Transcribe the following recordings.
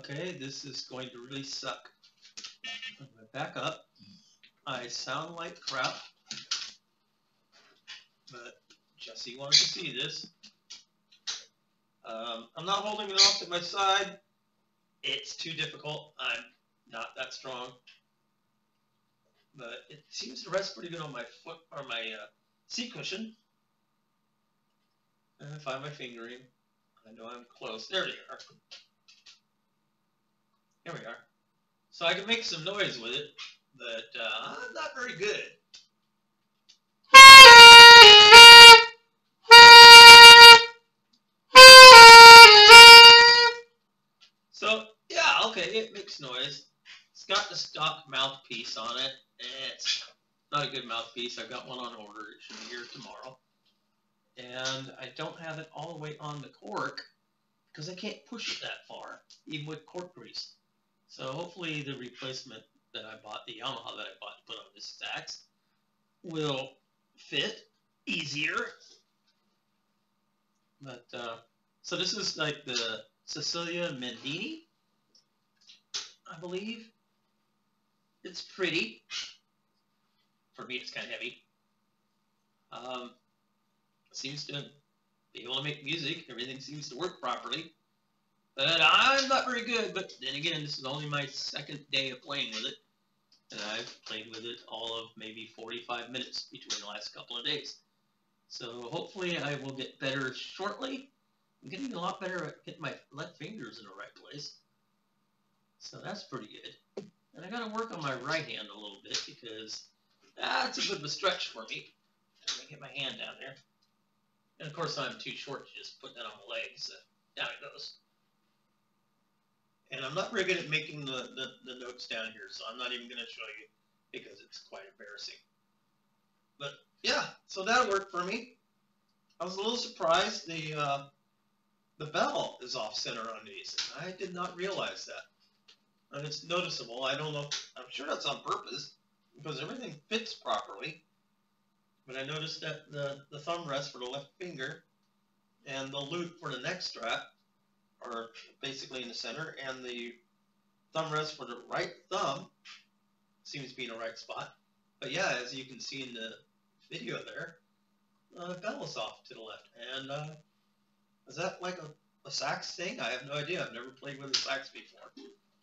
Okay, this is going to really suck. I'm gonna back up. I sound like crap. But Jesse wanted to see this. Um, I'm not holding it off to my side. It's too difficult. I'm not that strong. But it seems to rest pretty good on my foot or my uh, seat cushion. And I find my fingering. I know I'm close. There we are. Here we are. So I can make some noise with it, but uh, not very good. So yeah, okay, it makes noise. It's got the stock mouthpiece on it. It's not a good mouthpiece. I've got one on order. It should be here tomorrow. And I don't have it all the way on the cork because I can't push it that far, even with cork grease. So hopefully the replacement that I bought, the Yamaha that I bought to put on this Stax, will fit easier. But, uh, so this is like the Cecilia Mendini, I believe. It's pretty. For me, it's kind of heavy. Um, seems to be able to make music. Everything seems to work properly. But I'm not very good. But then again, this is only my second day of playing with it. And I've played with it all of maybe 45 minutes between the last couple of days. So hopefully I will get better shortly. I'm getting a lot better at getting my left fingers in the right place. So that's pretty good. And I got to work on my right hand a little bit because that's a bit of a stretch for me. Let me get my hand down there. And of course I'm too short to just put that on my legs. So down it goes. And I'm not very good at making the, the, the notes down here, so I'm not even going to show you because it's quite embarrassing. But yeah, so that worked for me. I was a little surprised the uh, the bell is off center on these. I did not realize that. And it's noticeable. I don't know. I'm sure that's on purpose because everything fits properly. But I noticed that the, the thumb rest for the left finger and the loop for the neck strap are basically in the center, and the thumb rest for the right thumb seems to be in the right spot. But yeah, as you can see in the video there, uh, bell is off to the left. And uh, is that like a, a sax thing? I have no idea. I've never played with a sax before.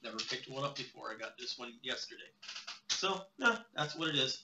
Never picked one up before. I got this one yesterday. So, no, that's what it is.